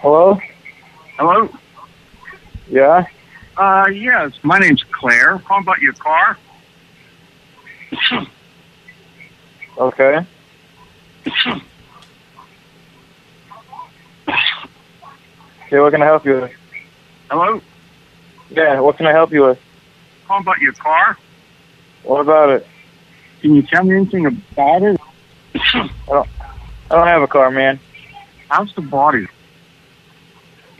Hello? Hello? Yeah? Uh, yes, my name's Claire. Calling about your car. Okay. Okay, what can I help you with? Hello? Yeah, what can I help you with? Calling about your car. What about it? Can you tell me anything about it? I don't, I don't have a car, man. How's the body?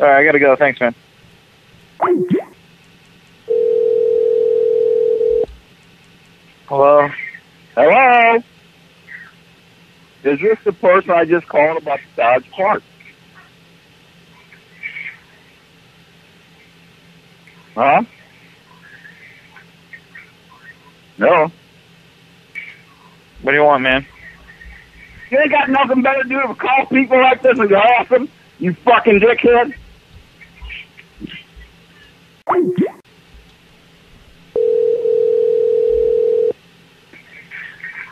Alright, I gotta go. Thanks, man. Hello? Hello? Is this the person I just called about the Dodge Park? Huh? No. What do you want, man? You ain't got nothing better to do than call people like this and harass them, you fucking dickhead.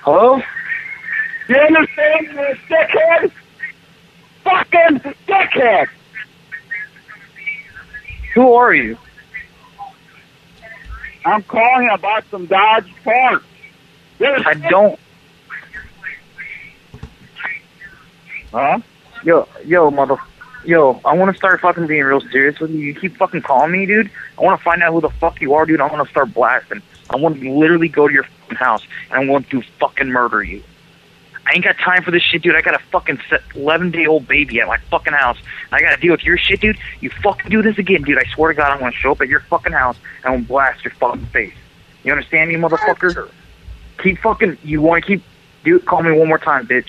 Hello? You understand, you dickhead? Fucking dickhead! Who are you? I'm calling about some Dodge parts. I don't. Huh? Yo, yo, mother. Yo, I want to start fucking being real serious with you. You keep fucking calling me, dude. I want to find out who the fuck you are, dude. I want to start blasting. I want to literally go to your fucking house and I want to fucking murder you. I ain't got time for this shit, dude. I got a fucking 11 day old baby at my fucking house. I got to deal with your shit, dude. You fucking do this again, dude. I swear to God, I'm going to show up at your fucking house and I'm going to blast your fucking face. You understand me, motherfucker? Keep fucking. You want to keep. Dude, call me one more time, bitch.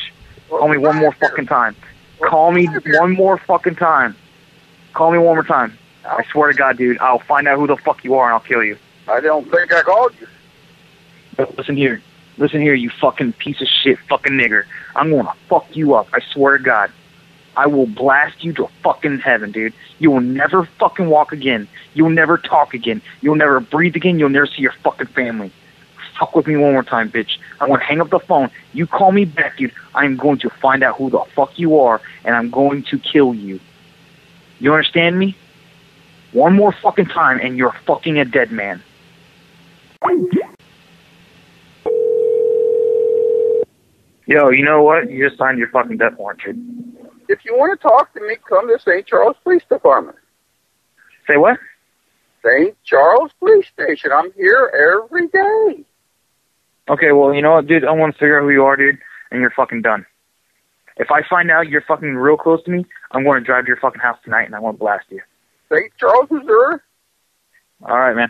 Call me one more fucking time. Call me one more fucking time. Call me one more time. I swear to God, dude, I'll find out who the fuck you are and I'll kill you. I don't think I called you. But listen here. Listen here, you fucking piece of shit fucking nigger. I'm gonna fuck you up. I swear to God. I will blast you to fucking heaven, dude. You will never fucking walk again. You'll never talk again. You'll never breathe again. You'll never see your fucking family. Fuck with me one more time, bitch. I'm gonna hang up the phone. You call me back, dude. I'm going to find out who the fuck you are, and I'm going to kill you. You understand me? One more fucking time, and you're fucking a dead man. Yo, you know what? You just signed your fucking death warrant, dude. If you want to talk to me, come to St. Charles Police Department. Say what? St. Charles Police Station. I'm here every day. Okay, well, you know what, dude? I want to figure out who you are, dude, and you're fucking done. If I find out you're fucking real close to me, I'm going to drive to your fucking house tonight and I want to blast you. St. Charles, Missouri. All right, man.